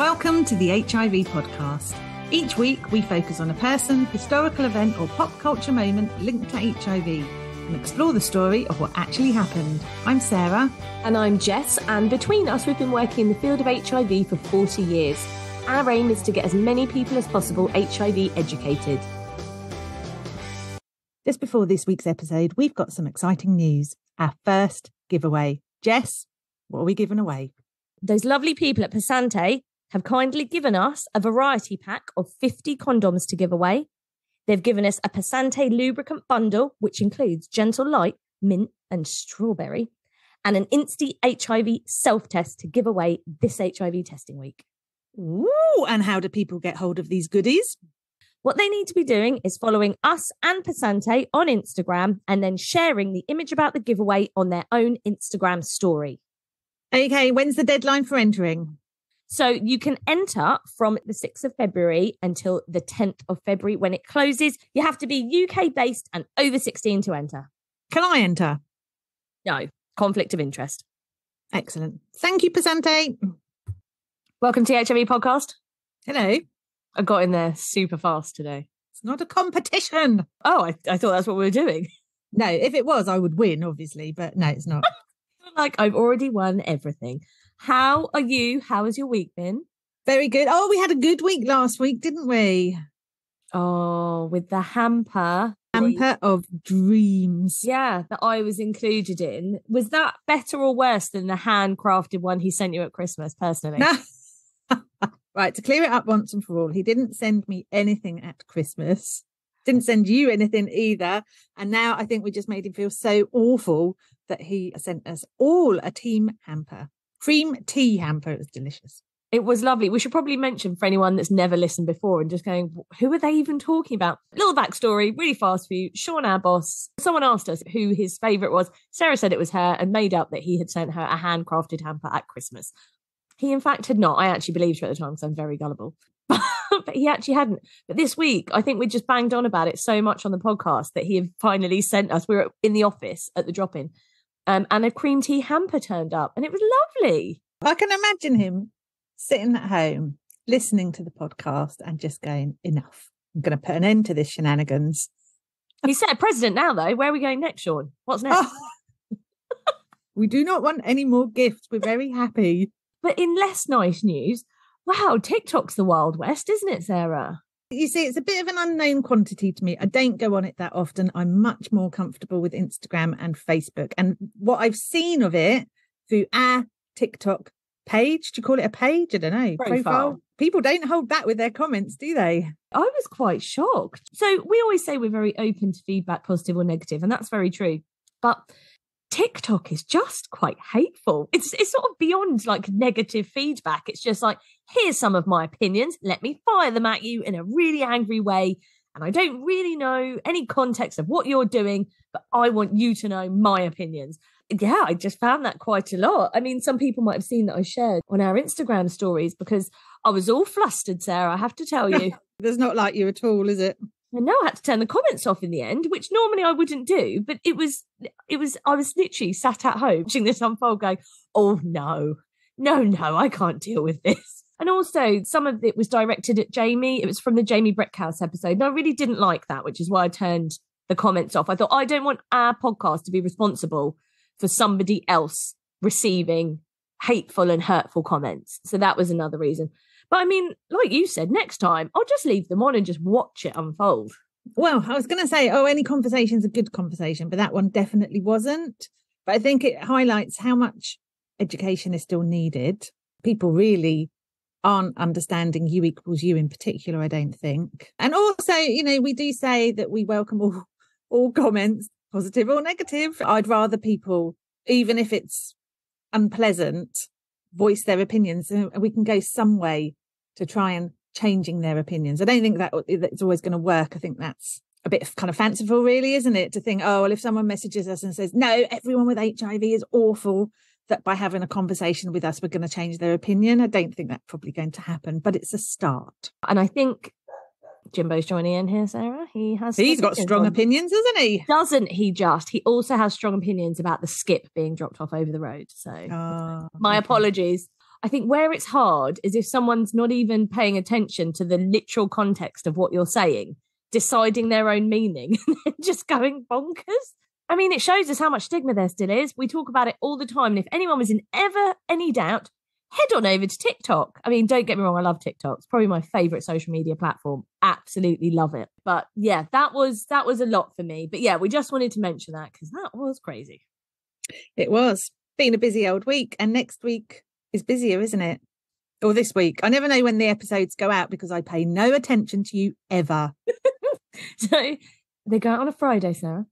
Welcome to the HIV podcast. Each week, we focus on a person, historical event, or pop culture moment linked to HIV and explore the story of what actually happened. I'm Sarah. And I'm Jess, and between us, we've been working in the field of HIV for 40 years. Our aim is to get as many people as possible HIV educated. Just before this week's episode, we've got some exciting news. Our first giveaway. Jess, what are we giving away? Those lovely people at Pasante have kindly given us a variety pack of 50 condoms to give away. They've given us a Pasante lubricant bundle, which includes Gentle Light, mint, and strawberry, and an INSTI HIV self test to give away this HIV testing week. Ooh, and how do people get hold of these goodies? What they need to be doing is following us and Pasante on Instagram and then sharing the image about the giveaway on their own Instagram story. Okay, when's the deadline for entering? So you can enter from the 6th of February until the 10th of February when it closes. You have to be UK based and over 16 to enter. Can I enter? No, conflict of interest. Excellent. Thank you, Pasante. Welcome to the HIV podcast. Hello. I got in there super fast today. It's not a competition. Oh, I, I thought that's what we were doing. No, if it was, I would win, obviously, but no, it's not. like I've already won everything. How are you? How has your week been? Very good. Oh, we had a good week last week, didn't we? Oh, with the hamper. Hamper of dreams. Yeah, that I was included in. Was that better or worse than the handcrafted one he sent you at Christmas, personally? right, to clear it up once and for all, he didn't send me anything at Christmas didn't send you anything either. And now I think we just made him feel so awful that he sent us all a team hamper, cream tea hamper. It was delicious. It was lovely. We should probably mention for anyone that's never listened before and just going, who are they even talking about? Little backstory, really fast for you. Sean, our boss, someone asked us who his favourite was. Sarah said it was her and made up that he had sent her a handcrafted hamper at Christmas. He, in fact, had not. I actually believed her at the time because I'm very gullible. but he actually hadn't. But this week, I think we just banged on about it so much on the podcast that he had finally sent us. We were in the office at the drop in, um, and a cream tea hamper turned up, and it was lovely. I can imagine him sitting at home listening to the podcast and just going, enough. I'm going to put an end to this shenanigans. He's set a president now, though. Where are we going next, Sean? What's next? Oh. we do not want any more gifts. We're very happy. But in less nice news, wow, TikTok's the Wild West, isn't it, Sarah? You see, it's a bit of an unknown quantity to me. I don't go on it that often. I'm much more comfortable with Instagram and Facebook. And what I've seen of it through our TikTok page, do you call it a page? I don't know. Profile. Profile. People don't hold back with their comments, do they? I was quite shocked. So we always say we're very open to feedback, positive or negative, and that's very true. But TikTok is just quite hateful. It's it's sort of beyond like negative feedback. It's just like, here's some of my opinions. Let me fire them at you in a really angry way. And I don't really know any context of what you're doing, but I want you to know my opinions. Yeah, I just found that quite a lot. I mean, some people might have seen that I shared on our Instagram stories because I was all flustered, Sarah. I have to tell you. There's not like you at all, is it? And now I had to turn the comments off in the end, which normally I wouldn't do. But it was, it was, I was literally sat at home watching this unfold going, oh no, no, no, I can't deal with this. And also, some of it was directed at Jamie. It was from the Jamie Breckhouse episode. And I really didn't like that, which is why I turned the comments off. I thought, I don't want our podcast to be responsible for somebody else receiving hateful and hurtful comments. So that was another reason. But I mean, like you said, next time I'll just leave them on and just watch it unfold. Well, I was going to say, oh, any conversation's a good conversation, but that one definitely wasn't. But I think it highlights how much education is still needed. People really aren't understanding U equals U in particular, I don't think. And also, you know, we do say that we welcome all all comments, positive or negative. I'd rather people, even if it's unpleasant, voice their opinions and we can go some way to try and changing their opinions. I don't think that it's always going to work. I think that's a bit kind of fanciful, really, isn't it? To think, oh, well, if someone messages us and says, no, everyone with HIV is awful, that by having a conversation with us, we're going to change their opinion. I don't think that's probably going to happen, but it's a start. And I think Jimbo's joining in here, Sarah. He has. He's got strong on. opinions, doesn't he? Doesn't he? Just he also has strong opinions about the skip being dropped off over the road. So, oh, my okay. apologies. I think where it's hard is if someone's not even paying attention to the literal context of what you're saying, deciding their own meaning, just going bonkers. I mean, it shows us how much stigma there still is. We talk about it all the time. And if anyone was in ever any doubt, head on over to TikTok. I mean, don't get me wrong, I love TikTok. It's probably my favorite social media platform. Absolutely love it. But yeah, that was that was a lot for me. But yeah, we just wanted to mention that because that was crazy. It was. Been a busy old week. And next week is busier, isn't it? Or this week. I never know when the episodes go out because I pay no attention to you ever. so they go out on a Friday, Sarah.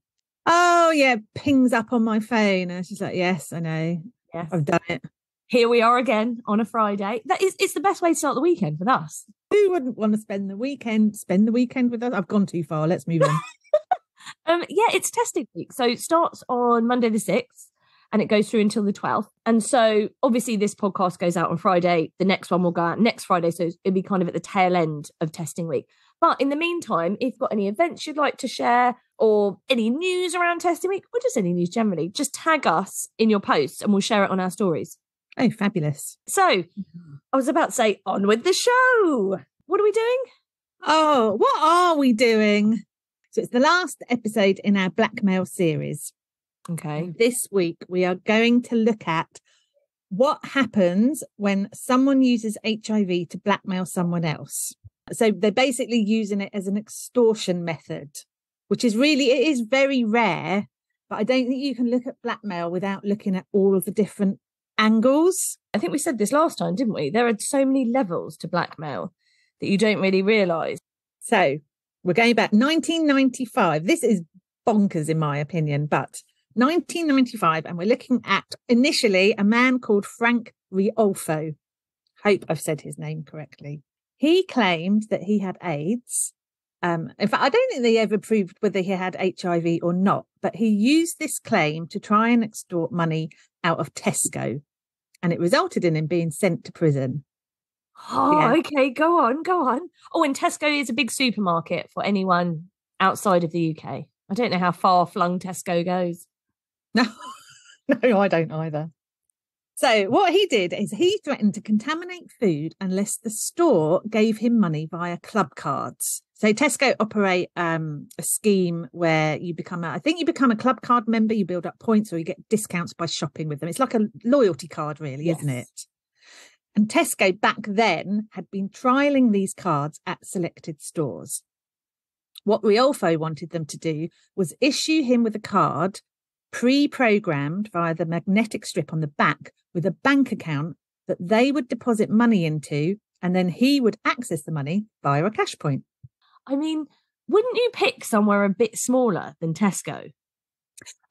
Oh yeah, pings up on my phone. And she's like, Yes, I know. Yes. I've done it. Here we are again on a Friday. That is it's the best way to start the weekend with us. Who wouldn't want to spend the weekend? Spend the weekend with us? I've gone too far. Let's move on. um, yeah, it's testing week. So it starts on Monday the 6th and it goes through until the 12th. And so obviously this podcast goes out on Friday. The next one will go out next Friday. So it'll be kind of at the tail end of testing week. But in the meantime, if you've got any events you'd like to share or any news around testing week or just any news generally, just tag us in your posts and we'll share it on our stories. Oh, fabulous. So I was about to say, on with the show. What are we doing? Oh, what are we doing? So it's the last episode in our blackmail series. Okay. This week, we are going to look at what happens when someone uses HIV to blackmail someone else. So they're basically using it as an extortion method, which is really, it is very rare, but I don't think you can look at blackmail without looking at all of the different angles. I think we said this last time, didn't we? There are so many levels to blackmail that you don't really realize. So we're going back 1995. This is bonkers, in my opinion, but 1995, and we're looking at initially a man called Frank Riolfo. Hope I've said his name correctly. He claimed that he had AIDS. Um, in fact, I don't think they ever proved whether he had HIV or not, but he used this claim to try and extort money out of Tesco, and it resulted in him being sent to prison. Oh, yeah. okay. Go on, go on. Oh, and Tesco is a big supermarket for anyone outside of the UK. I don't know how far flung Tesco goes. No, no, I don't either. So what he did is he threatened to contaminate food unless the store gave him money via club cards. So Tesco operate um, a scheme where you become, a, I think you become a club card member, you build up points, or you get discounts by shopping with them. It's like a loyalty card, really, yes. isn't it? And Tesco back then had been trialing these cards at selected stores. What Riolfo wanted them to do was issue him with a card pre-programmed via the magnetic strip on the back with a bank account that they would deposit money into and then he would access the money via a cash point. I mean, wouldn't you pick somewhere a bit smaller than Tesco?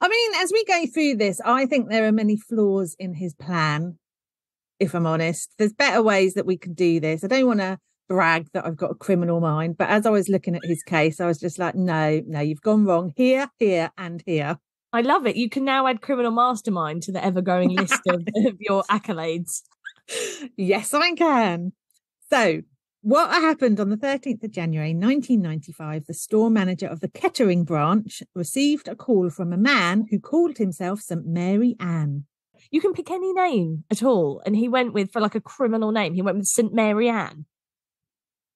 I mean, as we go through this, I think there are many flaws in his plan, if I'm honest. There's better ways that we can do this. I don't want to brag that I've got a criminal mind, but as I was looking at his case, I was just like, no, no, you've gone wrong here, here, and here. I love it. You can now add criminal mastermind to the ever growing list of, of your accolades. Yes, I can. So, what happened on the 13th of January 1995, the store manager of the Kettering branch received a call from a man who called himself St. Mary Ann. You can pick any name at all. And he went with, for like a criminal name, he went with St. Mary Ann.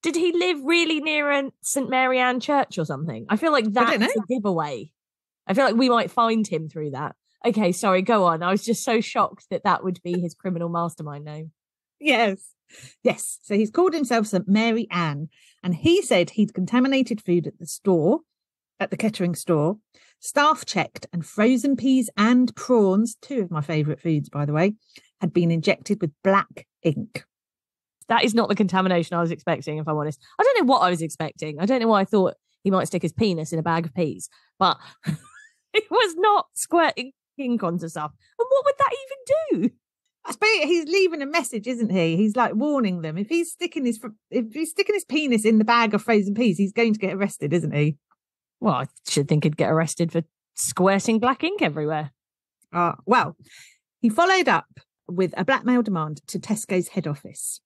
Did he live really near a St. Mary Ann church or something? I feel like that's a giveaway. I feel like we might find him through that. Okay, sorry, go on. I was just so shocked that that would be his criminal mastermind name. Yes. Yes. So he's called himself St. Mary Ann, and he said he'd contaminated food at the store, at the Kettering store. Staff checked, and frozen peas and prawns, two of my favourite foods, by the way, had been injected with black ink. That is not the contamination I was expecting, if I'm honest. I don't know what I was expecting. I don't know why I thought he might stick his penis in a bag of peas, but it was not squirting ink onto stuff. And what would that even do? I suppose he's leaving a message, isn't he? He's like warning them. If he's sticking his if he's sticking his penis in the bag of frozen peas, he's going to get arrested, isn't he? Well, I should think he'd get arrested for squirting black ink everywhere. Uh, well, he followed up with a blackmail demand to Tesco's head office.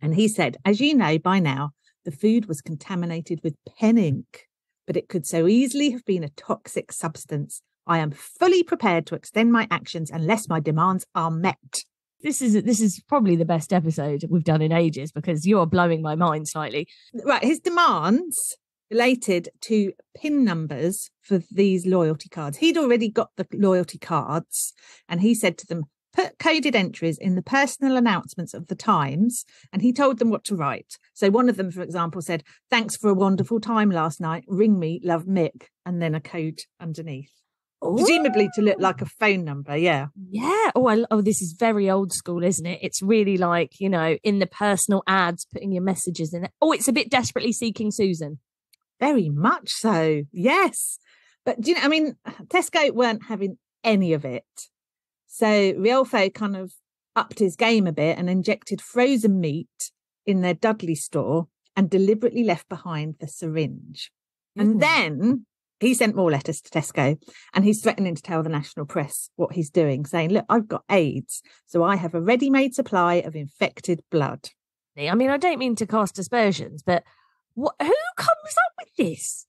And he said, as you know by now, the food was contaminated with pen ink but it could so easily have been a toxic substance. I am fully prepared to extend my actions unless my demands are met. This is this is probably the best episode we've done in ages because you are blowing my mind slightly. Right, his demands related to pin numbers for these loyalty cards. He'd already got the loyalty cards and he said to them, put coded entries in the personal announcements of the Times, and he told them what to write. So one of them, for example, said, Thanks for a wonderful time last night. Ring me, love Mick, and then a code underneath. Presumably to look like a phone number, yeah. Yeah. Oh, I, oh, this is very old school, isn't it? It's really like you know, in the personal ads, putting your messages in it. Oh, it's a bit desperately seeking Susan. Very much so, yes. But do you know, I mean, Tesco weren't having any of it. So Riolfo kind of upped his game a bit and injected frozen meat in their Dudley store and deliberately left behind the syringe. And Mm. then he sent more letters to Tesco and he's threatening to tell the national press what he's doing, saying, Look, I've got AIDS, so I have a ready made supply of infected blood. I mean, I don't mean to cast aspersions, but what, who comes up with this?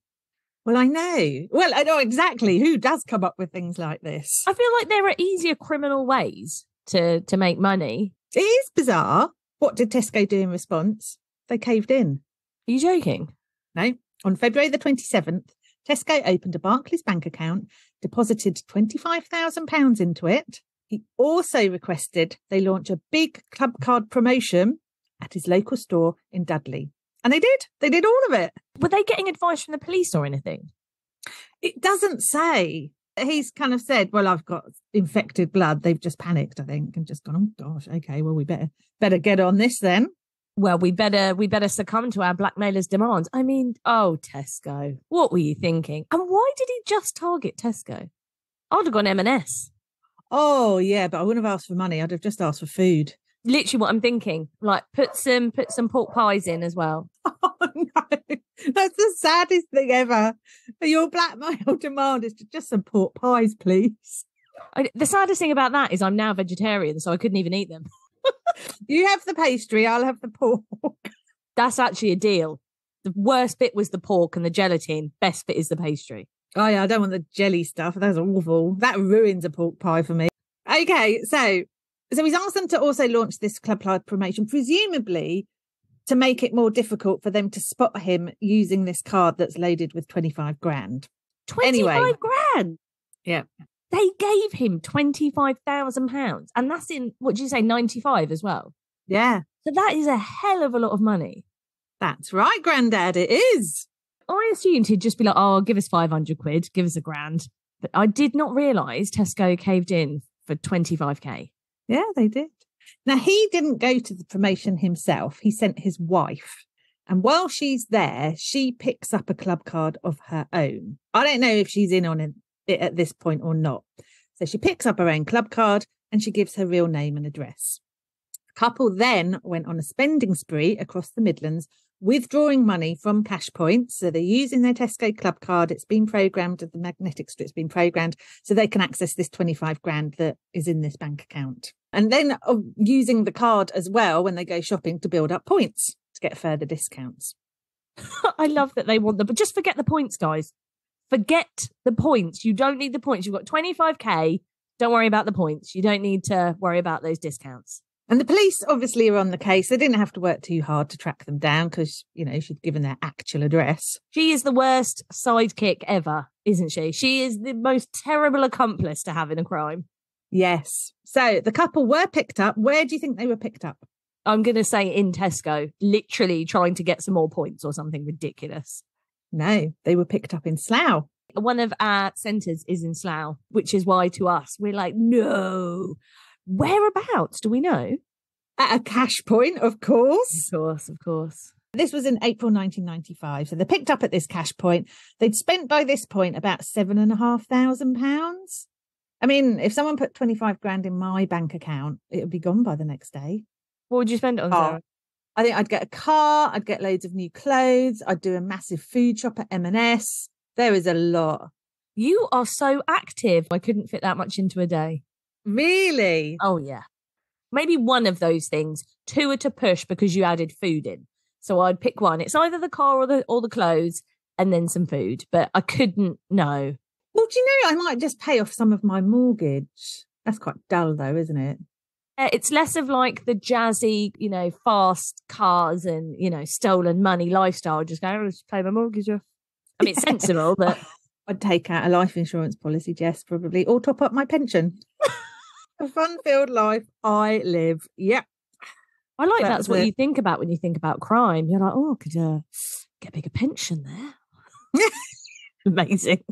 Well, I know. Well, I know exactly who does come up with things like this. I feel like there are easier criminal ways to to make money. It is bizarre. What did Tesco do in response? They caved in. Are you joking? No. On February the 27th, Tesco opened a Barclays bank account, deposited £25,000 into it. He also requested they launch a big club card promotion at his local store in Dudley. And they did. They did all of it. Were they getting advice from the police or anything? It doesn't say. He's kind of said, "Well, I've got infected blood." They've just panicked, I think, and just gone, "Oh gosh, okay, well, we better better get on this then." Well, we better we better succumb to our blackmailer's demands. I mean, oh Tesco, what were you thinking? And why did he just target Tesco? I'd have gone M&S. Oh yeah, but I wouldn't have asked for money. I'd have just asked for food. Literally, what I'm thinking. Like, put some put some pork pies in as well. Oh no, that's the saddest thing ever. Your blackmail demand is to just some pork pies, please. I, the saddest thing about that is I'm now vegetarian, so I couldn't even eat them. You have the pastry, I'll have the pork. That's actually a deal. The worst bit was the pork and the gelatin. Best bit is the pastry. Oh yeah, I don't want the jelly stuff. That's awful. That ruins a pork pie for me. Okay, so so he's asked them to also launch this club promotion, presumably to make it more difficult for them to spot him using this card that's loaded with 25 grand. 25 Anyway. grand. Yeah. They gave him £25,000. And that's in, what did you say, 95 as well? Yeah, So that is a hell of a lot of money. that's right, Grandad. It is. I assumed he'd just be like, oh, give us 500 quid, give us a grand. But I did not realise Tesco caved in for 25k. Yeah, they did. Now, he didn't go to the promotion himself, he sent his wife. And while she's there, she picks up a club card of her own. I don't know if she's in on it at this point or not. So she picks up her own club card and she gives her real name and address. The couple then went on a spending spree across the Midlands, withdrawing money from cash points. So they're using their Tesco club card. It's been programmed, the magnetic strip's been programmed, so they can access this 25 grand that is in this bank account. And then uh, using the card as well when they go shopping to build up points to get further discounts. I love that they want them, but just forget the points, guys. Forget the points. You don't need the points. You've got 25k. Don't worry about the points. You don't need to worry about those discounts. And the police obviously are on the case. They didn't have to work too hard to track them down because, you know, she'd given their actual address. She is the worst sidekick ever, isn't she? She is the most terrible accomplice to have in a crime. Yes. So the couple were picked up. Where do you think they were picked up? I'm going to say in Tesco, literally trying to get some more points or something ridiculous. No, they were picked up in Slough. One of our centres is in Slough, which is why to us, we're like, no. Whereabouts do we know? At a cash point, of course. Of course, of course. This was in April 1995. So they picked up at this cash point. They'd spent by this point about seven and a half thousand pounds. I mean, if someone put 25 grand in my bank account, it would be gone by the next day. What would you spend it on, Oh, I think I'd get a car, I'd get loads of new clothes, I'd do a massive food shop at M&S. There is a lot. You are so active. I couldn't fit that much into a day. Really? Oh, yeah. Maybe one of those things. Two are to push because you added food in. So I'd pick one. It's either the car or the or the clothes and then some food. But I couldn't no. Well, do you know, I might just pay off some of my mortgage. That's quite dull though, isn't it? Uh, It's less of like the jazzy, you know, fast cars and, you know, stolen money lifestyle. Just go, oh, just pay my mortgage off. I mean, it's sensible, but I'd take out a life insurance policy, Jess, probably, or top up my pension. A fun-filled life I live. Yep. I like That's that's what it. you think about when you think about crime. You're like, oh, I could uh, get a bigger pension there. Amazing.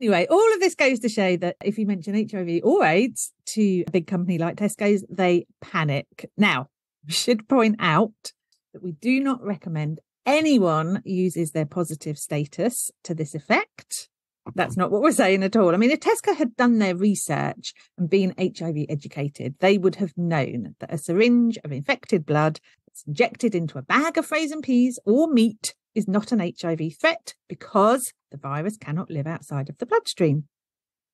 Anyway, all of this goes to show that if you mention HIV or AIDS to a big company like Tesco's, they panic. Now, we should point out that we do not recommend anyone uses their positive status to this effect. That's not what we're saying at all. I mean, if Tesco had done their research and been HIV educated, they would have known that a syringe of infected blood that's injected into a bag of frozen peas or meat is not an HIV threat because the virus cannot live outside of the bloodstream.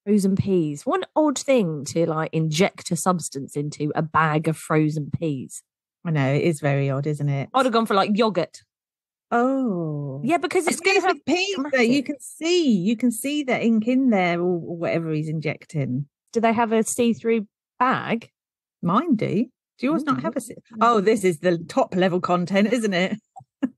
Frozen peas. One odd thing to like inject a substance into a bag of frozen peas. I know it is very odd, isn't it? I'd have gone for like yogurt. Oh, Yeah, because It's going to have peas. Though. You can see, you can see the ink in there or, or whatever he's injecting. Do they have a see-through bag? Mine do. Do yours not Mm, have a? si- Oh, this is the top level content, isn't it?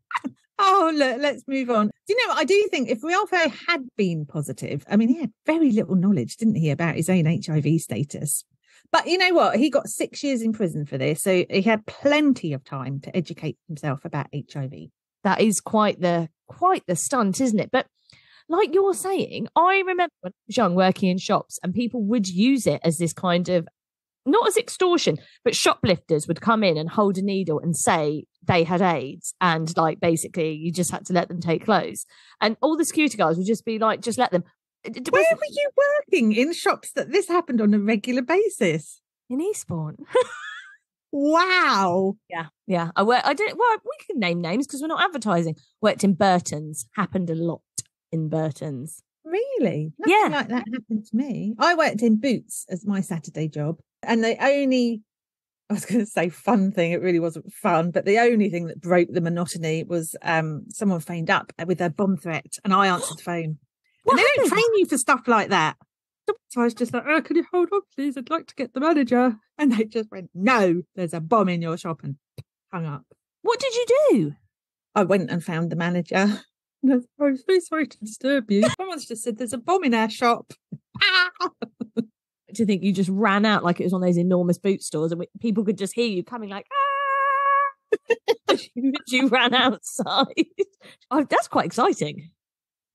oh, look, let's move on. Do you know? I do think if Riolfo had been positive, I mean, he had very little knowledge, didn't he, about his own HIV status. But you know what? He got six years in prison for this. So he had plenty of time to educate himself about HIV. That is quite the quite the stunt, isn't it? But like you're saying, I remember when I was young working in shops and people would use it as this kind of not as extortion, but shoplifters would come in and hold a needle and say they had AIDS and like basically you just had to let them take clothes. And all the security guards would just be like, just let them. Where were you working in shops that this happened on a regular basis? in Eastbourne? Wow. Yeah, yeah. I work. I did. Well, we can name names because we're not advertising. Worked in Burton's. Happened a lot in Burton's. Really? Nothing Yeah. like that happened to me. I worked in Boots as my Saturday job, and the only I was going to say fun thing, it really wasn't fun, but the only thing that broke the monotony was um, someone phoned up with a bomb threat, and I answered the phone. What and they don't train you for stuff like that. So I was just like, oh, can you hold on, please? I'd like to get the manager. And they just went, no, there's a bomb in your shop and hung up. What did you do? I went and found the manager. I was, "Oh, I'm so sorry to disturb you. Someone's just said there's a bomb in our shop. Do you think you just ran out like it was on those enormous boot stores and people could just hear you coming like, ah! you, you ran outside? Oh, that's quite exciting.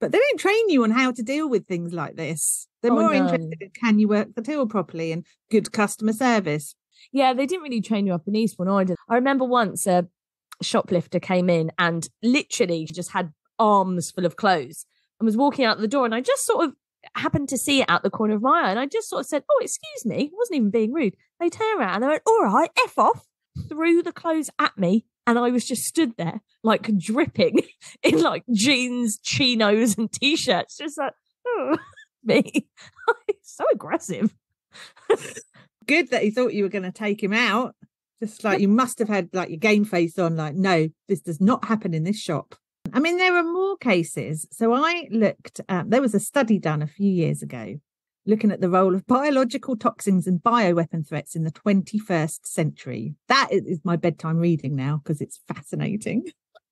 But they don't train you on how to deal with things like this. They're Oh, more no. interested in can you work the till properly and good customer service. Yeah, they didn't really train you up in Eastbourne either. I remember once a shoplifter came in and literally just had arms full of clothes and was walking out the door. And I just sort of happened to see it out the corner of my eye. And I just sort of said, Oh, excuse me. wasn't even being rude. They turned around and they went, All right, F off, threw the clothes at me. And I was just stood there, like dripping in like jeans, chinos, and t shirts, just like, oh, me. so aggressive. Good that he thought you were going to take him out. Just like you must have had like your game face on, like, no, this does not happen in this shop. I mean, there are more cases. So I looked at, there was a study done a few years ago looking at the role of biological toxins and bioweapon threats in the 21st century. That is is my bedtime reading now because it's fascinating.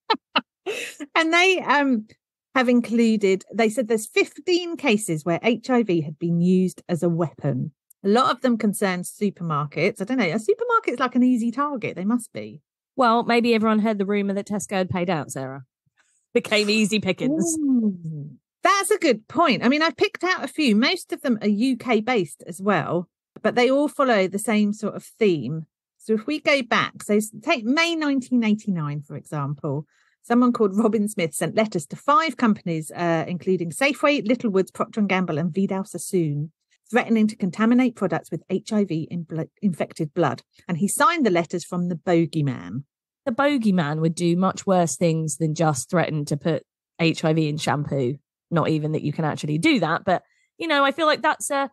and they um have included, they said there's 15 cases where HIV had been used as a weapon. A lot of them concern supermarkets. I don't know. A supermarket's like an easy target. They must be. Well, maybe everyone heard the rumor that Tesco had paid out, Sarah. Became easy pickings. Ooh, That's a good point. I mean, I've picked out a few. Most of them are UK based as well, but they all follow the same sort of theme. So if we go back, so take May 1989, for example, someone called Robin Smith sent letters to five companies, uh, including Safeway, Littlewoods, Procter & Gamble and Vidal Sassoon, threatening to contaminate products with HIV in blo- infected blood. And he signed the letters from the bogeyman. The bogeyman would do much worse things than just threaten to put HIV in shampoo. Not even that you can actually do that, but you know, I feel like that's a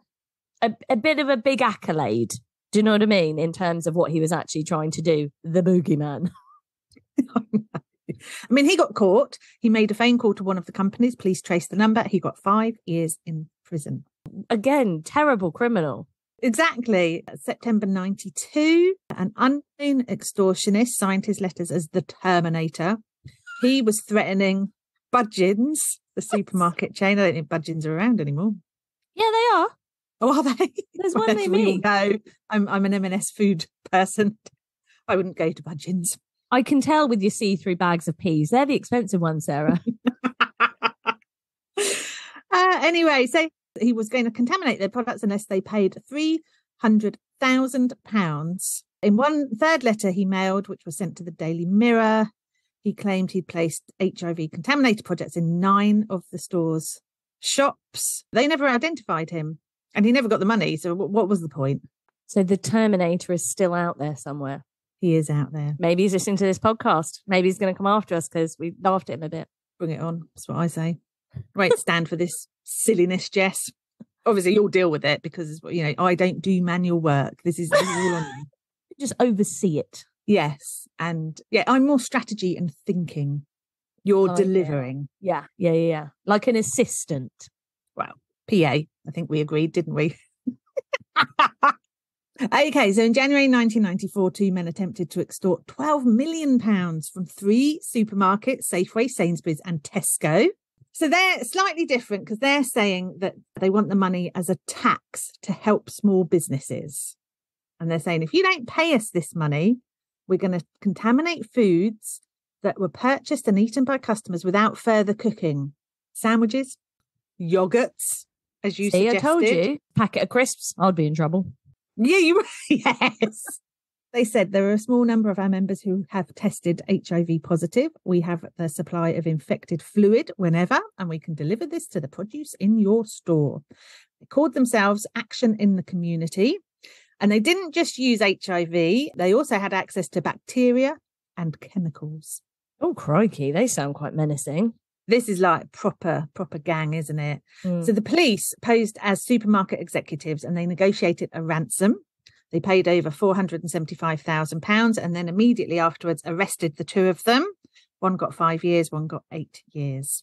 a, a bit of a big accolade. Do you know what I mean? In terms of what he was actually trying to do, the boogeyman. I mean, he got caught. He made a phone call to one of the companies. Police traced the number. He got five years in prison. Again, terrible criminal. Exactly. September 92, an unknown extortionist signed his letters as the Terminator. He was threatening Budgens, the supermarket chain. I don't think Budgens are around anymore. Yeah, they are. Oh, are they? There's one Well, near we all me. know I'm, I'm an M&S food person. I wouldn't go to Budgens. I can tell with your see-through bags of peas. They're the expensive ones, Sarah. uh, anyway, so he was going to contaminate their products unless they paid three hundred thousand pounds. In one third letter he mailed, which was sent to the Daily Mirror, he claimed he'd placed HIV contaminated projects in nine of the store's shops. They never identified him, and he never got the money. So, what was the point? so the Terminator is still out there somewhere. He is out there. Maybe he's listening to this podcast. Maybe he's going to come after us because we laughed at him a bit. Bring it on. That's what I say. Right, stand for this silliness, Jess. Obviously, you'll deal with it because you know I don't do manual work. This is, this is all on you. Just oversee it. Yes, and yeah, I'm more strategy and thinking. You're Oh, delivering. Yeah, yeah, yeah, yeah. Like an assistant. Well, PA. I think we agreed, didn't we? okay, so in January 1994, two men attempted to extort 12 million pounds from three supermarkets, Safeway, Sainsbury's, and Tesco. So they're slightly different because they're saying that they want the money as a tax to help small businesses. And they're saying if you don't pay us this money, we're going to contaminate foods that were purchased and eaten by customers without further cooking. Sandwiches, yogurts, as you See, I suggested. told you. Packet of crisps. I'd be in trouble. Yeah, you yes. They said there are a small number of our members who have tested HIV positive. We have the supply of infected fluid whenever, and we can deliver this to the produce in your store. They called themselves Action in the Community. And they didn't just use HIV, they also had access to bacteria and chemicals. Oh, crikey. They sound quite menacing. This is like proper, proper gang, isn't it? Mm. So the police posed as supermarket executives and they negotiated a ransom. They paid over £475,000 and then immediately afterwards arrested the two of them. One got five years, one got eight years.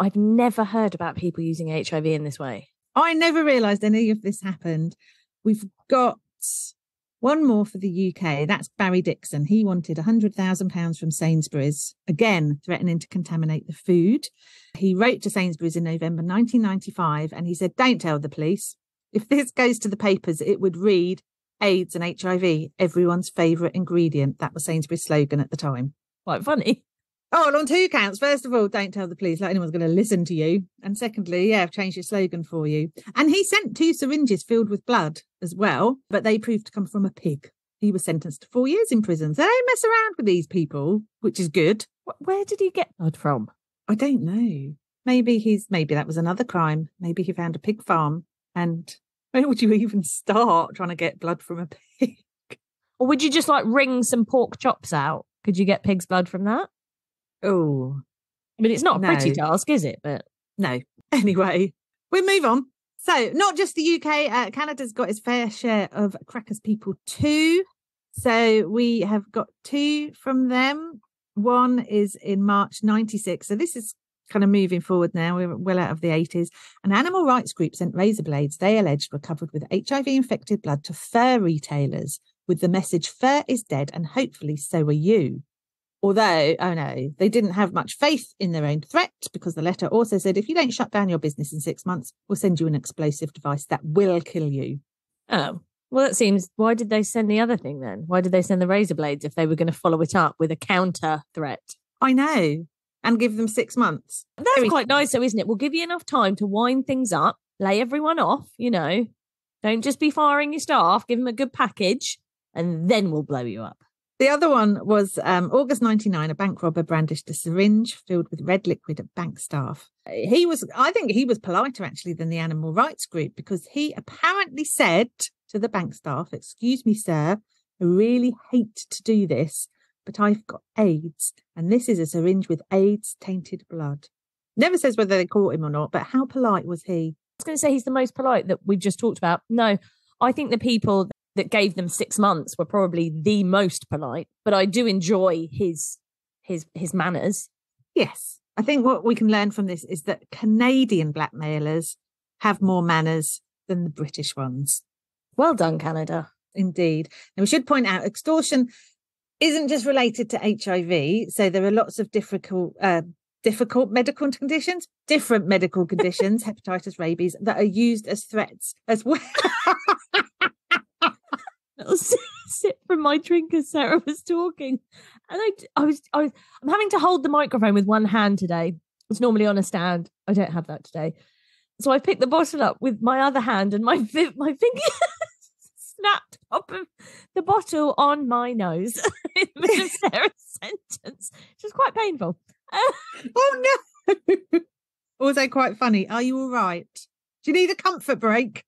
I've never heard about people using HIV in this way. I never realised any of this happened. We've got one more for the UK. That's Barry Dixon. He wanted £100,000 from Sainsbury's, again, threatening to contaminate the food. He wrote to Sainsbury's in November 1995 and he said, Don't tell the police. If this goes to the papers, it would read AIDS and HIV, everyone's favourite ingredient. That was Sainsbury's slogan at the time. Quite funny. Oh, on two counts. First of all, don't tell the police like anyone's going to listen to you. And secondly, yeah, I've changed your slogan for you. And he sent two syringes filled with blood as well, but they proved to come from a pig. He was sentenced to four years in prison. So don't mess around with these people, which is good. Where did he get blood from? I don't know. Maybe he's maybe that was another crime. Maybe he found a pig farm. And where would you even start trying to get blood from a pig? Or would you just like wring some pork chops out? Could you get pig's blood from that? Oh, I mean, it's not a pretty task, is it? But no. Anyway, we'll move on. So, not just the UK, uh, Canada's got its fair share of crackers people too. So, we have got two from them. One is in March 96. So, this is kind of moving forward now. We're well out of the 80s. An animal rights group sent razor blades they alleged were covered with HIV infected blood to fur retailers with the message fur is dead and hopefully so are you. Although, oh no, they didn't have much faith in their own threat because the letter also said if you don't shut down your business in six months, we'll send you an explosive device that will kill you. oh, well, that seems. Why did they send the other thing then? Why did they send the razor blades if they were going to follow it up with a counter threat? I know. And give them six months. That's quite nice, though, isn't it? We'll give you enough time to wind things up, lay everyone off. You know, don't just be firing your staff. Give them a good package, and then we'll blow you up. The other one was um, August 99. A bank robber brandished a syringe filled with red liquid at bank staff. He was, I think he was politer actually than the animal rights group because he apparently said to the bank staff, Excuse me, sir, I really hate to do this, but I've got AIDS and this is a syringe with AIDS tainted blood. Never says whether they caught him or not, but how polite was he? I was going to say he's the most polite that we've just talked about. No, I think the people that gave them six months were probably the most polite. But I do enjoy his his his manners. Yes. I think what we can learn from this is that Canadian blackmailers have more manners than the British ones. Well done, Canada. Indeed. And we should point out extortion isn't just related to HIV. So there are lots of difficult, uh, difficult medical conditions, different medical conditions, hepatitis, rabies, that are used as threats as well. little sip from my drink as Sarah was talking, and I, I was, I was, I'm having to hold the microphone with one hand today. It's normally on a stand. I don't have that today, so I picked the bottle up with my other hand, and my my finger snapped up of the bottle on my nose in the middle of Sarah's sentence, which was quite painful. oh no! Also quite funny. Are you all right? Do you need a comfort break?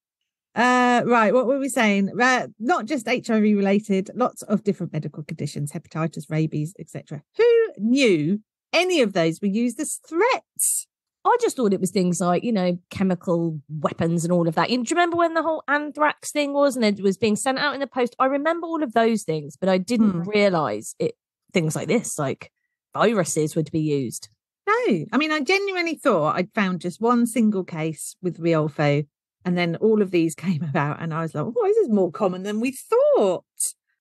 Uh, right, what were we saying? Uh, not just HIV related, lots of different medical conditions, hepatitis, rabies, etc. Who knew any of those were used as threats? I just thought it was things like, you know, chemical weapons and all of that. Do you remember when the whole anthrax thing was and it was being sent out in the post? I remember all of those things, but I didn't Hmm. realize it things like this, like viruses would be used. No, I mean, I genuinely thought I'd found just one single case with Riolfo, and then all of these came about, and I was like, "Oh, this is more common than we thought."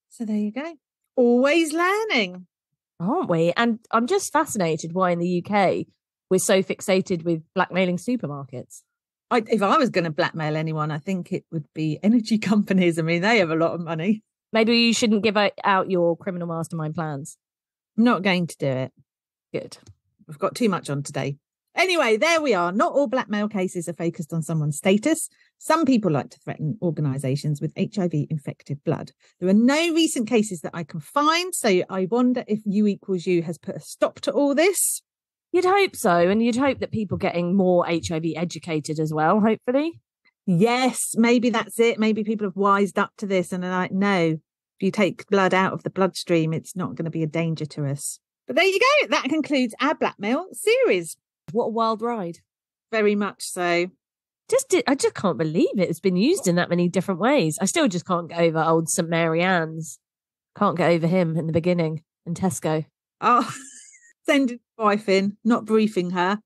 So there you go. Always learning. Aren't we? And I'm just fascinated why in the UK we're so fixated with blackmailing supermarkets. I, if I was going to blackmail anyone, I think it would be energy companies. I mean, they have a lot of money. Maybe you shouldn't give out- out your criminal mastermind plans. I'm not going to do it. Good. We've got too much on today. Anyway, there we are. Not all blackmail cases are focused on someone's status. Some people like to threaten organisations with HIV infected blood. There are no recent cases that I can find. So I wonder if U equals U has put a stop to all this. You'd hope so. And you'd hope that people getting more HIV educated as well, hopefully. Yes, maybe that's it. Maybe people have wised up to this and are like, no, if you take blood out of the bloodstream, it's not going to be a danger to us. But there you go. That concludes our blackmail series. What a wild ride. Very much so. Just di- I just can't believe it. It's been used in that many different ways. I still just can't get over old St. Mary Ann's. Can't get over him in the beginning in Tesco. Oh, send his wife in, not briefing her,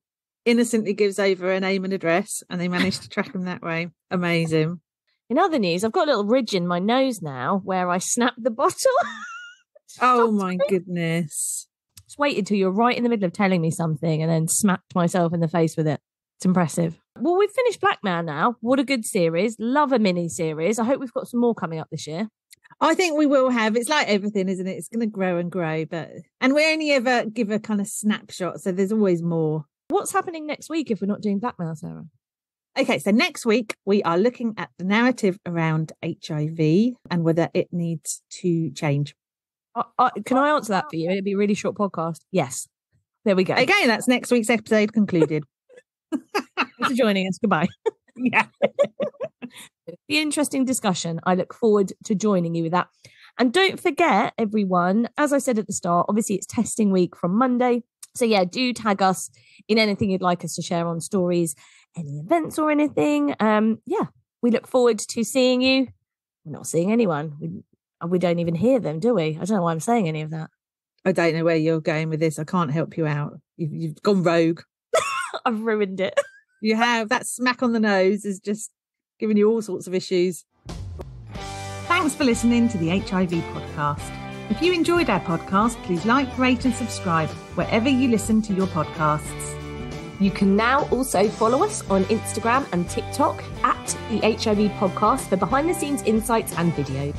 innocently gives over a name and address, and they managed to track him that way. Amazing. In other news, I've got a little ridge in my nose now where I snapped the bottle. Oh my goodness. Just waited till you're right in the middle of telling me something and then smacked myself in the face with it. It's impressive. Well, we've finished Black Man now. What a good series. Love a mini series. I hope we've got some more coming up this year. I think we will have. It's like everything, isn't it? It's going to grow and grow, but and we only ever give a kind of snapshot, so there's always more. What's happening next week if we're not doing Blackmail, Sarah? Okay, so next week we are looking at the narrative around HIV and whether it needs to change. Uh, uh, can I answer that for you? It'd be a really short podcast. Yes. There we go. Okay, that's next week's episode concluded. Thanks for joining us. Goodbye. yeah. An interesting discussion. I look forward to joining you with that. And don't forget, everyone, as I said at the start, obviously it's testing week from Monday. So, yeah, do tag us in anything you'd like us to share on stories, any events or anything. Um, yeah, we look forward to seeing you. We're not seeing anyone. We, we don't even hear them, do we? I don't know why I'm saying any of that. I don't know where you're going with this. I can't help you out. You've, you've gone rogue. I've ruined it. You have. That smack on the nose is just giving you all sorts of issues. Thanks for listening to the HIV podcast. If you enjoyed our podcast, please like, rate, and subscribe wherever you listen to your podcasts. You can now also follow us on Instagram and TikTok at the HIV podcast for behind the scenes insights and videos.